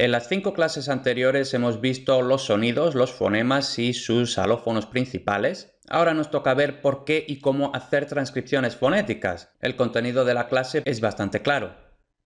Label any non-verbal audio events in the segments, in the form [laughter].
En las cinco clases anteriores hemos visto los sonidos, los fonemas y sus alófonos principales. Ahora nos toca ver por qué y cómo hacer transcripciones fonéticas. El contenido de la clase es bastante claro.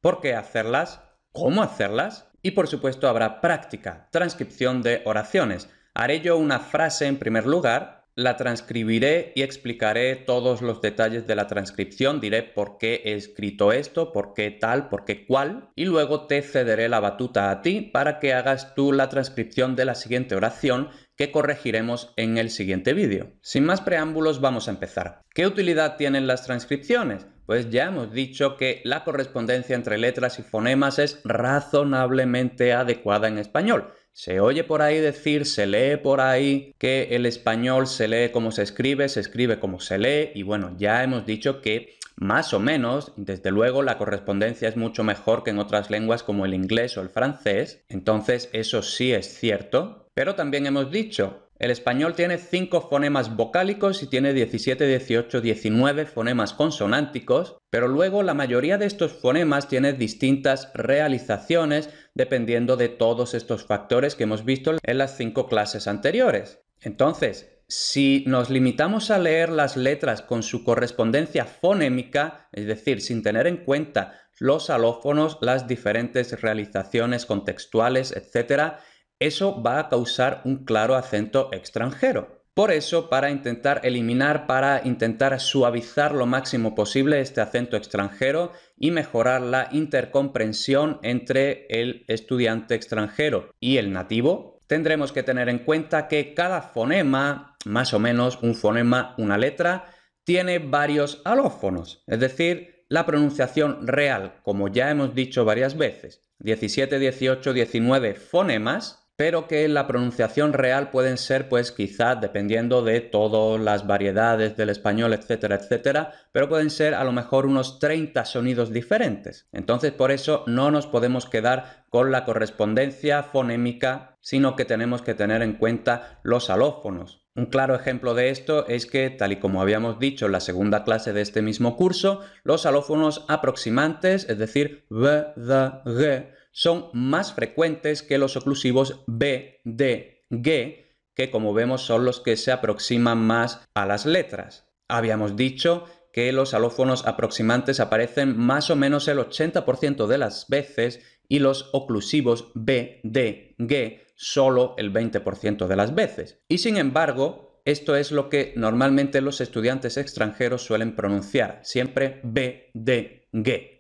¿Por qué hacerlas? ¿Cómo hacerlas? Y por supuesto habrá práctica, transcripción de oraciones. Haré yo una frase en primer lugar la transcribiré y explicaré todos los detalles de la transcripción, diré por qué he escrito esto, por qué tal, por qué cuál, y luego te cederé la batuta a ti para que hagas tú la transcripción de la siguiente oración que corregiremos en el siguiente vídeo. Sin más preámbulos vamos a empezar. ¿Qué utilidad tienen las transcripciones? Pues ya hemos dicho que la correspondencia entre letras y fonemas es razonablemente adecuada en español. Se oye por ahí decir, se lee por ahí que el español se lee como se escribe, se escribe como se lee y bueno, ya hemos dicho que más o menos, desde luego la correspondencia es mucho mejor que en otras lenguas como el inglés o el francés, entonces eso sí es cierto, pero también hemos dicho el español tiene 5 fonemas vocálicos y tiene 17, 18, 19 fonemas consonánticos, pero luego la mayoría de estos fonemas tiene distintas realizaciones dependiendo de todos estos factores que hemos visto en las 5 clases anteriores. Entonces, si nos limitamos a leer las letras con su correspondencia fonémica, es decir, sin tener en cuenta los alófonos, las diferentes realizaciones contextuales, etc., eso va a causar un claro acento extranjero. Por eso, para intentar eliminar, para intentar suavizar lo máximo posible este acento extranjero y mejorar la intercomprensión entre el estudiante extranjero y el nativo, tendremos que tener en cuenta que cada fonema, más o menos un fonema, una letra, tiene varios alófonos, es decir, la pronunciación real, como ya hemos dicho varias veces, 17, 18, 19 fonemas, pero que la pronunciación real pueden ser, pues quizás, dependiendo de todas las variedades del español, etcétera, etcétera, pero pueden ser a lo mejor unos 30 sonidos diferentes. Entonces, por eso no nos podemos quedar con la correspondencia fonémica, sino que tenemos que tener en cuenta los alófonos. Un claro ejemplo de esto es que, tal y como habíamos dicho en la segunda clase de este mismo curso, los alófonos aproximantes, es decir, v, d, g, son más frecuentes que los oclusivos B, D, G, que como vemos son los que se aproximan más a las letras. Habíamos dicho que los alófonos aproximantes aparecen más o menos el 80% de las veces y los oclusivos B, D, G solo el 20% de las veces. Y sin embargo, esto es lo que normalmente los estudiantes extranjeros suelen pronunciar, siempre B, D, G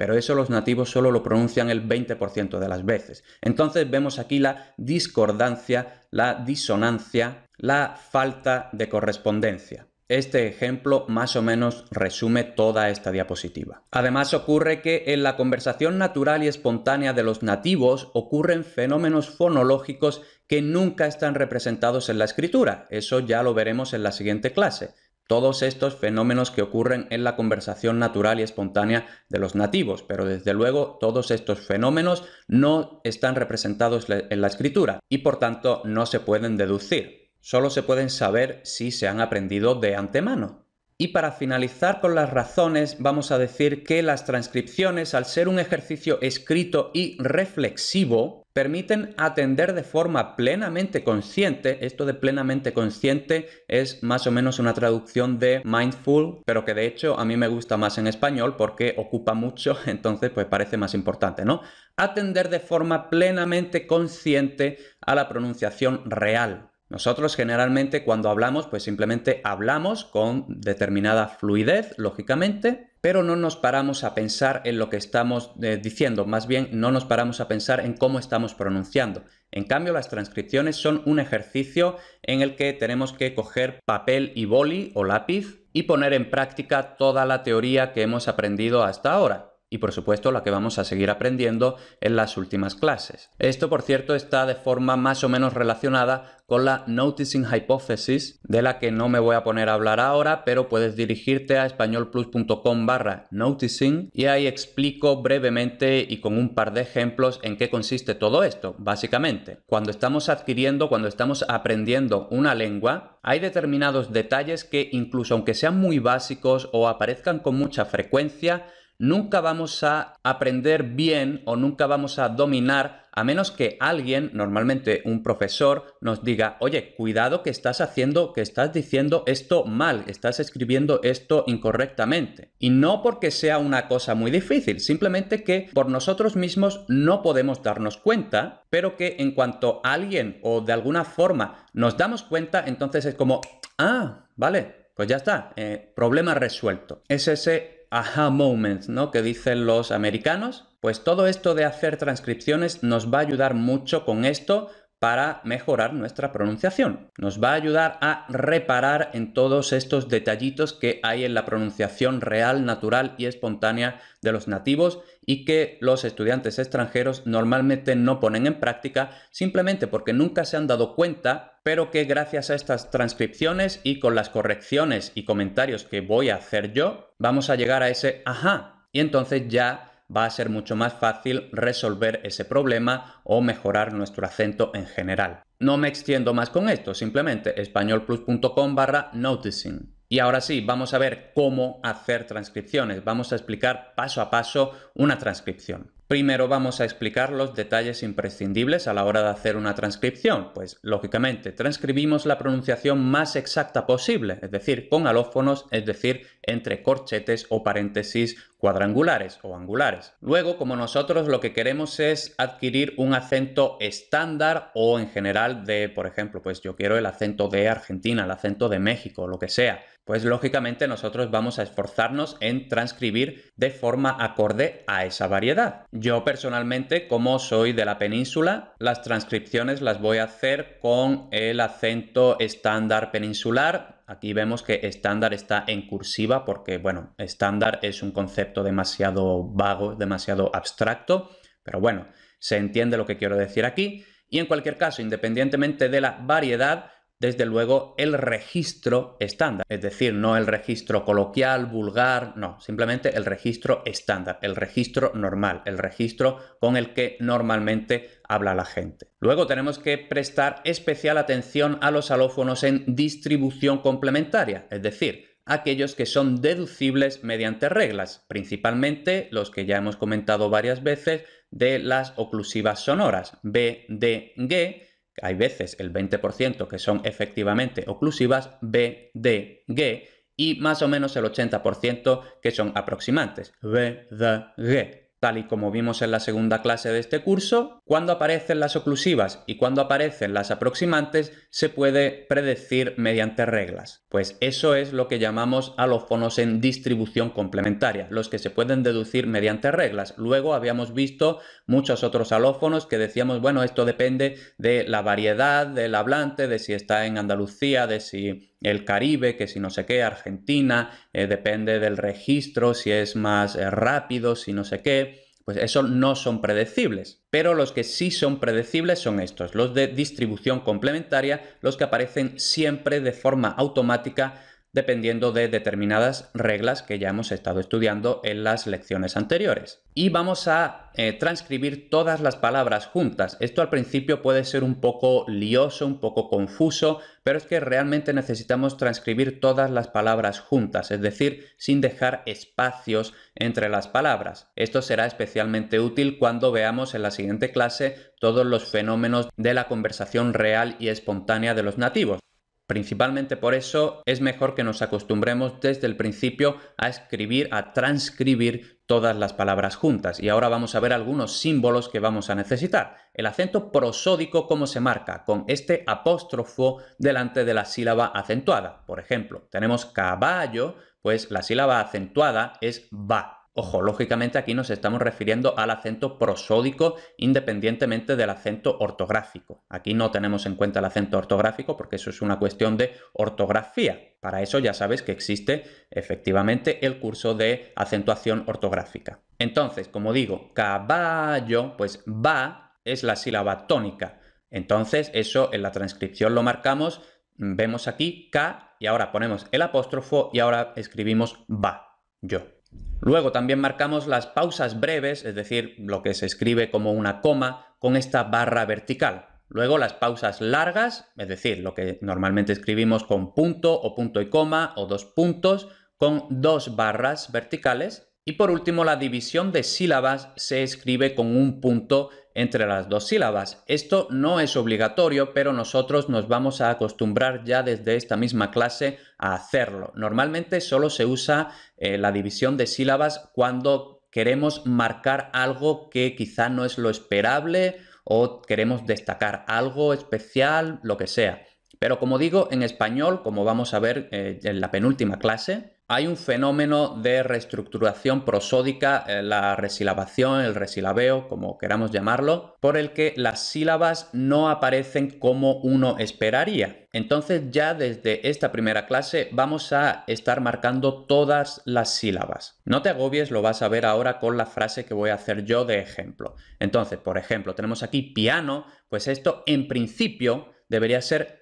pero eso los nativos solo lo pronuncian el 20% de las veces. Entonces vemos aquí la discordancia, la disonancia, la falta de correspondencia. Este ejemplo más o menos resume toda esta diapositiva. Además ocurre que en la conversación natural y espontánea de los nativos ocurren fenómenos fonológicos que nunca están representados en la escritura. Eso ya lo veremos en la siguiente clase todos estos fenómenos que ocurren en la conversación natural y espontánea de los nativos, pero desde luego todos estos fenómenos no están representados en la escritura y por tanto no se pueden deducir, solo se pueden saber si se han aprendido de antemano. Y para finalizar con las razones, vamos a decir que las transcripciones, al ser un ejercicio escrito y reflexivo, permiten atender de forma plenamente consciente, esto de plenamente consciente es más o menos una traducción de mindful, pero que de hecho a mí me gusta más en español porque ocupa mucho, [laughs] entonces pues parece más importante, ¿no? Atender de forma plenamente consciente a la pronunciación real, nosotros generalmente cuando hablamos, pues simplemente hablamos con determinada fluidez, lógicamente, pero no nos paramos a pensar en lo que estamos eh, diciendo, más bien no nos paramos a pensar en cómo estamos pronunciando. En cambio, las transcripciones son un ejercicio en el que tenemos que coger papel y boli o lápiz y poner en práctica toda la teoría que hemos aprendido hasta ahora y por supuesto la que vamos a seguir aprendiendo en las últimas clases. Esto por cierto está de forma más o menos relacionada con la Noticing Hypothesis, de la que no me voy a poner a hablar ahora, pero puedes dirigirte a españolplus.com barra noticing y ahí explico brevemente y con un par de ejemplos en qué consiste todo esto. Básicamente, cuando estamos adquiriendo, cuando estamos aprendiendo una lengua, hay determinados detalles que incluso aunque sean muy básicos o aparezcan con mucha frecuencia, nunca vamos a aprender bien o nunca vamos a dominar a menos que alguien, normalmente un profesor, nos diga, oye, cuidado que estás haciendo, que estás diciendo esto mal, estás escribiendo esto incorrectamente. Y no porque sea una cosa muy difícil, simplemente que por nosotros mismos no podemos darnos cuenta, pero que en cuanto alguien o de alguna forma nos damos cuenta, entonces es como, ah, vale, pues ya está, eh, problema resuelto. Es ese aha moment, ¿no? Que dicen los americanos. Pues todo esto de hacer transcripciones nos va a ayudar mucho con esto para mejorar nuestra pronunciación. Nos va a ayudar a reparar en todos estos detallitos que hay en la pronunciación real, natural y espontánea de los nativos y que los estudiantes extranjeros normalmente no ponen en práctica simplemente porque nunca se han dado cuenta, pero que gracias a estas transcripciones y con las correcciones y comentarios que voy a hacer yo, vamos a llegar a ese ajá. Y entonces ya va a ser mucho más fácil resolver ese problema o mejorar nuestro acento en general. No me extiendo más con esto, simplemente españolplus.com barra noticing. Y ahora sí, vamos a ver cómo hacer transcripciones. Vamos a explicar paso a paso una transcripción. Primero vamos a explicar los detalles imprescindibles a la hora de hacer una transcripción. Pues lógicamente transcribimos la pronunciación más exacta posible, es decir, con alófonos, es decir, entre corchetes o paréntesis cuadrangulares o angulares. Luego, como nosotros lo que queremos es adquirir un acento estándar o en general de, por ejemplo, pues yo quiero el acento de Argentina, el acento de México, lo que sea, pues lógicamente nosotros vamos a esforzarnos en transcribir de forma acorde a esa variedad. Yo personalmente, como soy de la península, las transcripciones las voy a hacer con el acento estándar peninsular. Aquí vemos que estándar está en cursiva porque, bueno, estándar es un concepto demasiado vago, demasiado abstracto, pero bueno, se entiende lo que quiero decir aquí. Y en cualquier caso, independientemente de la variedad, desde luego el registro estándar, es decir, no el registro coloquial, vulgar, no, simplemente el registro estándar, el registro normal, el registro con el que normalmente habla la gente. Luego tenemos que prestar especial atención a los alófonos en distribución complementaria, es decir, aquellos que son deducibles mediante reglas, principalmente los que ya hemos comentado varias veces de las oclusivas sonoras, B, D, G, hay veces el 20% que son efectivamente oclusivas, B, D, G, y más o menos el 80% que son aproximantes, B, D, G. Tal y como vimos en la segunda clase de este curso, cuando aparecen las oclusivas y cuando aparecen las aproximantes se puede predecir mediante reglas. Pues eso es lo que llamamos alófonos en distribución complementaria, los que se pueden deducir mediante reglas. Luego habíamos visto muchos otros alófonos que decíamos, bueno, esto depende de la variedad del hablante, de si está en Andalucía, de si el Caribe, que si no sé qué, Argentina, eh, depende del registro, si es más eh, rápido, si no sé qué, pues eso no son predecibles. Pero los que sí son predecibles son estos, los de distribución complementaria, los que aparecen siempre de forma automática dependiendo de determinadas reglas que ya hemos estado estudiando en las lecciones anteriores. Y vamos a eh, transcribir todas las palabras juntas. Esto al principio puede ser un poco lioso, un poco confuso, pero es que realmente necesitamos transcribir todas las palabras juntas, es decir, sin dejar espacios entre las palabras. Esto será especialmente útil cuando veamos en la siguiente clase todos los fenómenos de la conversación real y espontánea de los nativos. Principalmente por eso es mejor que nos acostumbremos desde el principio a escribir, a transcribir todas las palabras juntas. Y ahora vamos a ver algunos símbolos que vamos a necesitar. El acento prosódico, ¿cómo se marca? Con este apóstrofo delante de la sílaba acentuada. Por ejemplo, tenemos caballo, pues la sílaba acentuada es va. Ojo, lógicamente aquí nos estamos refiriendo al acento prosódico independientemente del acento ortográfico. Aquí no tenemos en cuenta el acento ortográfico porque eso es una cuestión de ortografía. Para eso ya sabes que existe efectivamente el curso de acentuación ortográfica. Entonces, como digo, caballo, pues va es la sílaba tónica. Entonces, eso en la transcripción lo marcamos, vemos aquí K y ahora ponemos el apóstrofo y ahora escribimos va, yo. Luego también marcamos las pausas breves, es decir, lo que se escribe como una coma, con esta barra vertical. Luego las pausas largas, es decir, lo que normalmente escribimos con punto o punto y coma o dos puntos, con dos barras verticales. Y por último, la división de sílabas se escribe con un punto entre las dos sílabas. Esto no es obligatorio, pero nosotros nos vamos a acostumbrar ya desde esta misma clase a hacerlo. Normalmente solo se usa eh, la división de sílabas cuando queremos marcar algo que quizá no es lo esperable o queremos destacar algo especial, lo que sea. Pero como digo, en español, como vamos a ver eh, en la penúltima clase, hay un fenómeno de reestructuración prosódica, eh, la resilabación, el resilabeo, como queramos llamarlo, por el que las sílabas no aparecen como uno esperaría. Entonces ya desde esta primera clase vamos a estar marcando todas las sílabas. No te agobies, lo vas a ver ahora con la frase que voy a hacer yo de ejemplo. Entonces, por ejemplo, tenemos aquí piano, pues esto en principio debería ser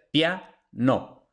no.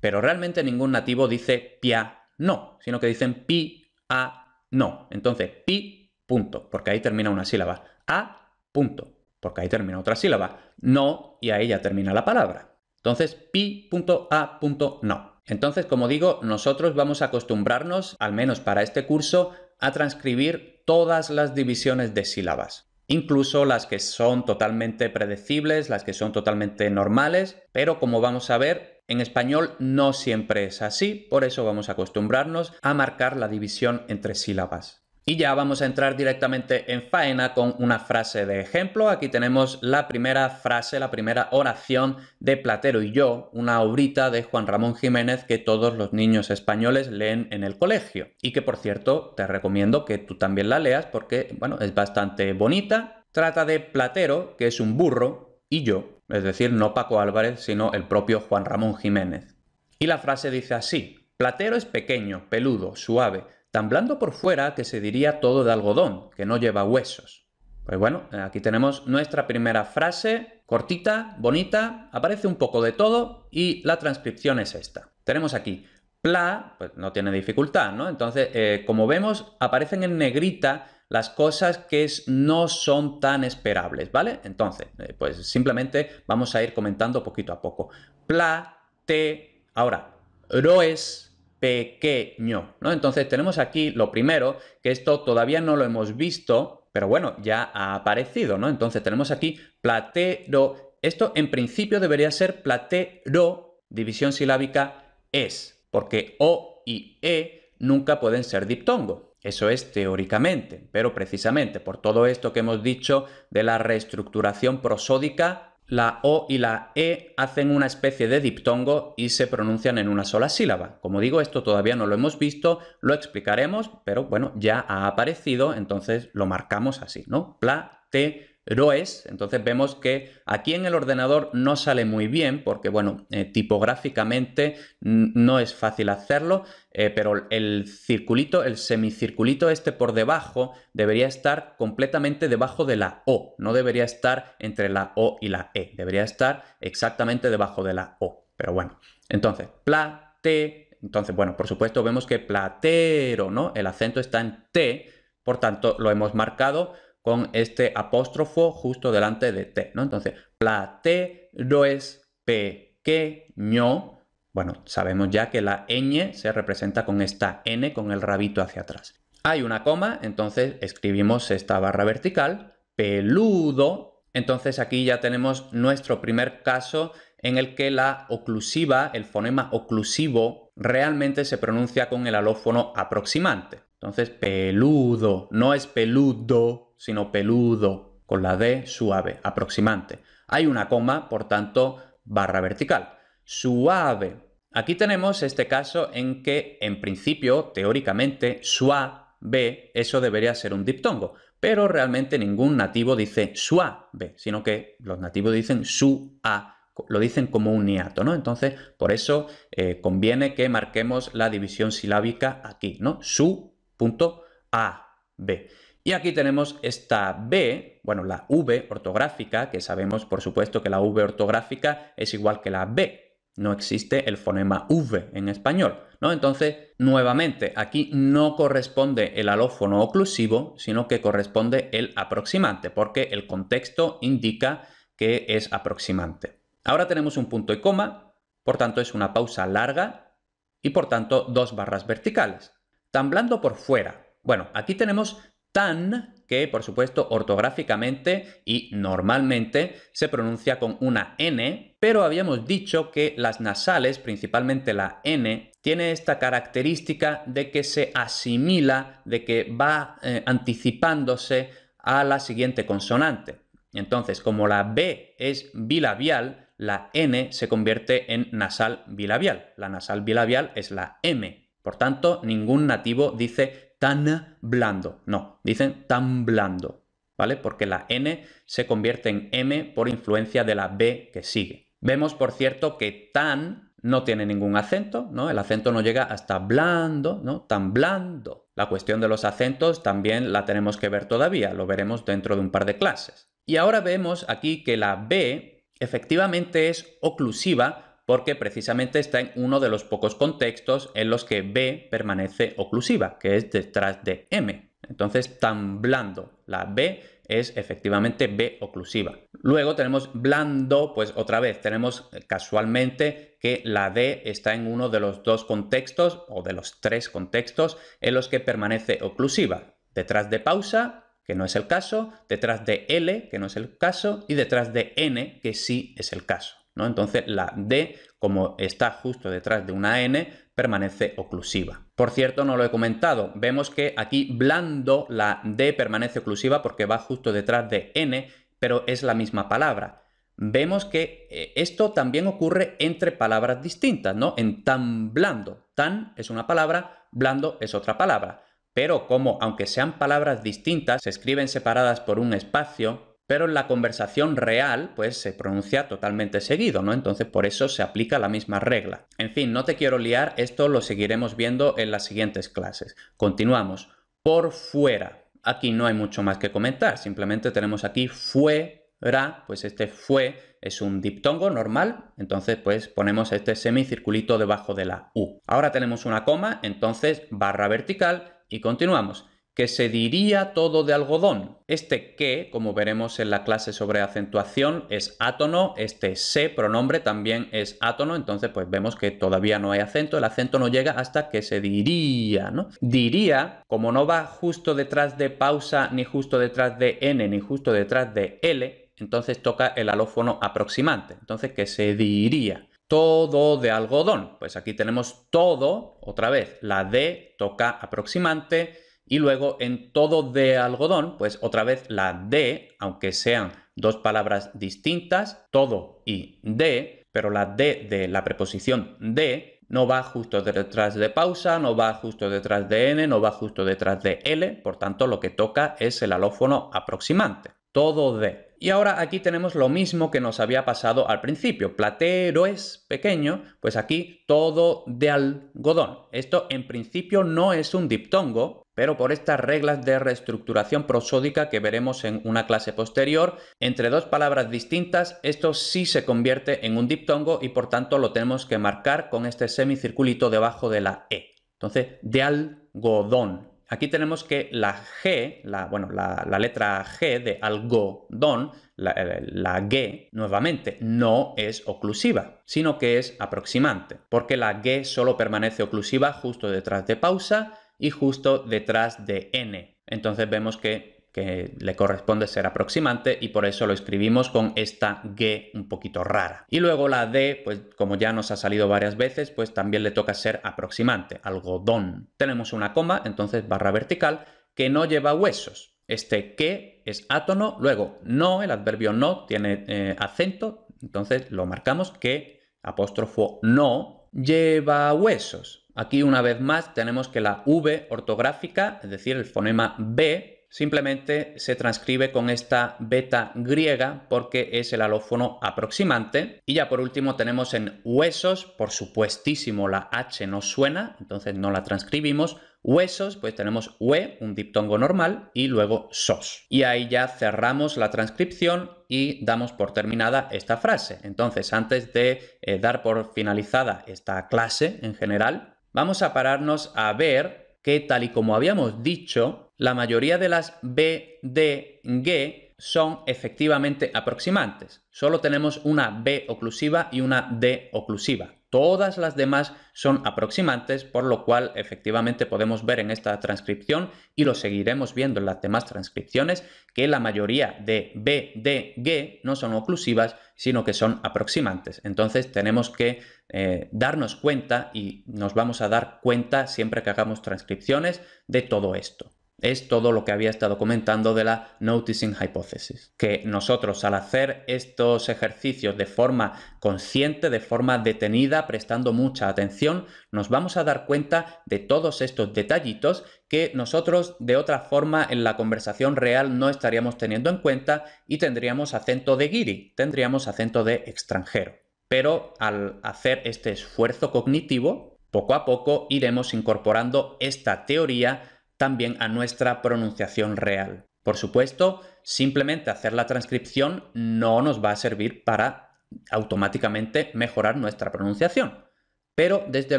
Pero realmente ningún nativo dice pia no, sino que dicen pi a no. Entonces, pi punto, porque ahí termina una sílaba. A punto, porque ahí termina otra sílaba. No, y ahí ya termina la palabra. Entonces, pi punto a punto no. Entonces, como digo, nosotros vamos a acostumbrarnos, al menos para este curso, a transcribir todas las divisiones de sílabas incluso las que son totalmente predecibles, las que son totalmente normales, pero como vamos a ver, en español no siempre es así, por eso vamos a acostumbrarnos a marcar la división entre sílabas. Y ya vamos a entrar directamente en faena con una frase de ejemplo. Aquí tenemos la primera frase, la primera oración de Platero y yo, una obrita de Juan Ramón Jiménez que todos los niños españoles leen en el colegio. Y que por cierto te recomiendo que tú también la leas porque, bueno, es bastante bonita. Trata de Platero, que es un burro, y yo, es decir, no Paco Álvarez, sino el propio Juan Ramón Jiménez. Y la frase dice así, Platero es pequeño, peludo, suave, tan blando por fuera que se diría todo de algodón, que no lleva huesos. Pues bueno, aquí tenemos nuestra primera frase, cortita, bonita, aparece un poco de todo y la transcripción es esta. Tenemos aquí pla, pues no tiene dificultad, ¿no? Entonces, eh, como vemos, aparecen en negrita las cosas que no son tan esperables, ¿vale? Entonces, eh, pues simplemente vamos a ir comentando poquito a poco. Pla, te, ahora, roes, pequeño, ¿no? Entonces tenemos aquí lo primero, que esto todavía no lo hemos visto, pero bueno, ya ha aparecido, ¿no? Entonces tenemos aquí platero. Esto en principio debería ser platero, división silábica es, porque O y E nunca pueden ser diptongo. Eso es teóricamente, pero precisamente por todo esto que hemos dicho de la reestructuración prosódica, la O y la E hacen una especie de diptongo y se pronuncian en una sola sílaba. Como digo, esto todavía no lo hemos visto, lo explicaremos, pero bueno, ya ha aparecido, entonces lo marcamos así, ¿no? Pla, te, es, entonces vemos que aquí en el ordenador no sale muy bien porque, bueno, eh, tipográficamente no es fácil hacerlo, eh, pero el circulito, el semicirculito este por debajo debería estar completamente debajo de la O, no debería estar entre la O y la E, debería estar exactamente debajo de la O. Pero bueno, entonces, plate, entonces, bueno, por supuesto vemos que platero, ¿no? El acento está en T, por tanto lo hemos marcado con este apóstrofo justo delante de T, ¿no? Entonces, platero es pequeño. Bueno, sabemos ya que la ñ se representa con esta n con el rabito hacia atrás. Hay una coma, entonces escribimos esta barra vertical, peludo. Entonces aquí ya tenemos nuestro primer caso en el que la oclusiva, el fonema oclusivo, realmente se pronuncia con el alófono aproximante. Entonces, peludo, no es peludo, sino peludo, con la D suave, aproximante. Hay una coma, por tanto, barra vertical. Suave. Aquí tenemos este caso en que, en principio, teóricamente, suave, eso debería ser un diptongo, pero realmente ningún nativo dice suave, sino que los nativos dicen su a lo dicen como un niato, ¿no? Entonces, por eso eh, conviene que marquemos la división silábica aquí, ¿no? Su punto a, b. Y aquí tenemos esta B, bueno, la V ortográfica, que sabemos por supuesto que la V ortográfica es igual que la B. No existe el fonema V en español, ¿no? Entonces, nuevamente, aquí no corresponde el alófono oclusivo, sino que corresponde el aproximante, porque el contexto indica que es aproximante. Ahora tenemos un punto y coma, por tanto es una pausa larga y por tanto dos barras verticales. Tamblando por fuera. Bueno, aquí tenemos tan, que por supuesto ortográficamente y normalmente se pronuncia con una N, pero habíamos dicho que las nasales, principalmente la N, tiene esta característica de que se asimila, de que va eh, anticipándose a la siguiente consonante. Entonces, como la B es bilabial, la N se convierte en nasal bilabial. La nasal bilabial es la M. Por tanto, ningún nativo dice tan blando. No, dicen tan blando. ¿Vale? Porque la N se convierte en M por influencia de la B que sigue. Vemos, por cierto, que tan no tiene ningún acento, ¿no? El acento no llega hasta blando, ¿no? Tan blando. La cuestión de los acentos también la tenemos que ver todavía, lo veremos dentro de un par de clases. Y ahora vemos aquí que la B efectivamente es oclusiva porque precisamente está en uno de los pocos contextos en los que B permanece oclusiva, que es detrás de M. Entonces, tan blando. La B es efectivamente B oclusiva. Luego tenemos blando, pues otra vez tenemos casualmente que la D está en uno de los dos contextos o de los tres contextos en los que permanece oclusiva. Detrás de pausa que no es el caso, detrás de L, que no es el caso, y detrás de N, que sí es el caso. ¿No? Entonces la D, como está justo detrás de una N, permanece oclusiva. Por cierto, no lo he comentado, vemos que aquí blando la D permanece oclusiva porque va justo detrás de N, pero es la misma palabra. Vemos que eh, esto también ocurre entre palabras distintas, ¿no? En tan blando. Tan es una palabra, blando es otra palabra pero como, aunque sean palabras distintas, se escriben separadas por un espacio, pero en la conversación real, pues se pronuncia totalmente seguido, ¿no? Entonces por eso se aplica la misma regla. En fin, no te quiero liar, esto lo seguiremos viendo en las siguientes clases. Continuamos. Por fuera. Aquí no hay mucho más que comentar, simplemente tenemos aquí fuera, pues este fue es un diptongo normal, entonces pues ponemos este semicirculito debajo de la U. Ahora tenemos una coma, entonces barra vertical y continuamos. Que se diría todo de algodón. Este que, como veremos en la clase sobre acentuación, es átono. Este se pronombre también es átono. Entonces, pues vemos que todavía no hay acento. El acento no llega hasta que se diría, ¿no? Diría, como no va justo detrás de pausa, ni justo detrás de n, ni justo detrás de l, entonces toca el alófono aproximante. Entonces, que se diría todo de algodón. Pues aquí tenemos todo, otra vez, la D toca aproximante y luego en todo de algodón, pues otra vez la D, aunque sean dos palabras distintas, todo y D, pero la D de la preposición de no va justo detrás de pausa, no va justo detrás de N, no va justo detrás de L, por tanto lo que toca es el alófono aproximante. Todo de. Y ahora aquí tenemos lo mismo que nos había pasado al principio. Platero es pequeño, pues aquí todo de algodón. Esto en principio no es un diptongo, pero por estas reglas de reestructuración prosódica que veremos en una clase posterior, entre dos palabras distintas, esto sí se convierte en un diptongo y por tanto lo tenemos que marcar con este semicirculito debajo de la E. Entonces, de algodón. Aquí tenemos que la G, la, bueno, la, letra G de algodón, la, la, G, nuevamente, no es oclusiva, sino que es aproximante, porque la G solo permanece oclusiva justo detrás de pausa y justo detrás de N. Entonces vemos que le corresponde ser aproximante y por eso lo escribimos con esta G un poquito rara. Y luego la D, pues como ya nos ha salido varias veces, pues también le toca ser aproximante, algodón. Tenemos una coma, entonces barra vertical, que no lleva huesos. Este que es átono, luego no, el adverbio no tiene eh, acento, entonces lo marcamos que apóstrofo no lleva huesos. Aquí una vez más tenemos que la V ortográfica, es decir, el fonema B, simplemente se transcribe con esta beta griega porque es el alófono aproximante. Y ya por último tenemos en huesos, por supuestísimo la H no suena, entonces no la transcribimos. Huesos, pues tenemos ue, un diptongo normal, y luego sos. Y ahí ya cerramos la transcripción y damos por terminada esta frase. Entonces, antes de eh, dar por finalizada esta clase en general, vamos a pararnos a ver que tal y como habíamos dicho, la mayoría de las B, D, G son efectivamente aproximantes. Solo tenemos una B oclusiva y una D oclusiva. Todas las demás son aproximantes, por lo cual efectivamente podemos ver en esta transcripción y lo seguiremos viendo en las demás transcripciones que la mayoría de B, D, G no son oclusivas, sino que son aproximantes. Entonces tenemos que eh, darnos cuenta y nos vamos a dar cuenta siempre que hagamos transcripciones de todo esto es todo lo que había estado comentando de la Noticing Hypothesis. Que nosotros al hacer estos ejercicios de forma consciente, de forma detenida, prestando mucha atención, nos vamos a dar cuenta de todos estos detallitos que nosotros de otra forma en la conversación real no estaríamos teniendo en cuenta y tendríamos acento de guiri, tendríamos acento de extranjero. Pero al hacer este esfuerzo cognitivo, poco a poco iremos incorporando esta teoría también a nuestra pronunciación real. Por supuesto, simplemente hacer la transcripción no nos va a servir para automáticamente mejorar nuestra pronunciación, pero desde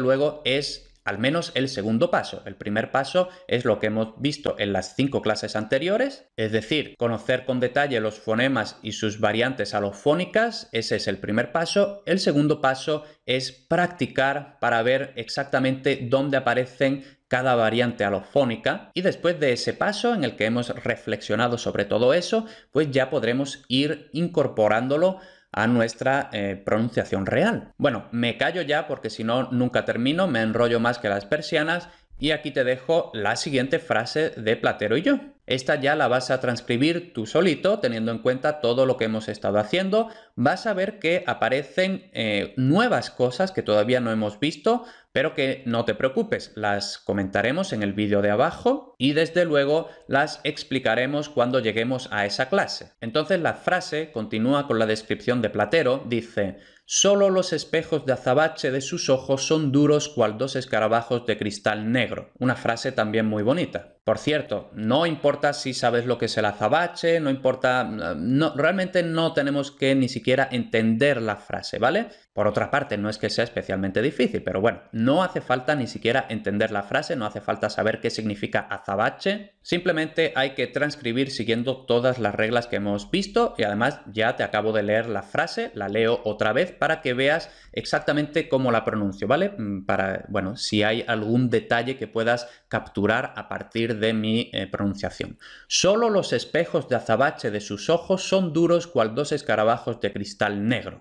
luego es al menos el segundo paso. El primer paso es lo que hemos visto en las cinco clases anteriores, es decir, conocer con detalle los fonemas y sus variantes alofónicas, ese es el primer paso. El segundo paso es practicar para ver exactamente dónde aparecen cada variante alofónica y después de ese paso en el que hemos reflexionado sobre todo eso, pues ya podremos ir incorporándolo a nuestra eh, pronunciación real. Bueno, me callo ya porque si no nunca termino, me enrollo más que las persianas y aquí te dejo la siguiente frase de Platero y yo. Esta ya la vas a transcribir tú solito, teniendo en cuenta todo lo que hemos estado haciendo. Vas a ver que aparecen eh, nuevas cosas que todavía no hemos visto, pero que no te preocupes, las comentaremos en el vídeo de abajo y desde luego las explicaremos cuando lleguemos a esa clase. Entonces la frase continúa con la descripción de Platero, dice Solo los espejos de azabache de sus ojos son duros cual dos escarabajos de cristal negro. Una frase también muy bonita. Por cierto, no importa si sabes lo que es el azabache, no importa, realmente no tenemos que ni siquiera entender la frase, ¿vale? Por otra parte, no es que sea especialmente difícil, pero bueno, no hace falta ni siquiera entender la frase, no hace falta saber qué significa azabache, simplemente hay que transcribir siguiendo todas las reglas que hemos visto y además ya te acabo de leer la frase, la leo otra vez para que veas exactamente cómo la pronuncio, ¿vale? Mm, para, bueno, si hay algún detalle que puedas capturar a partir de mi eh, pronunciación. Solo los espejos de azabache de sus ojos son duros cual dos escarabajos de cristal negro.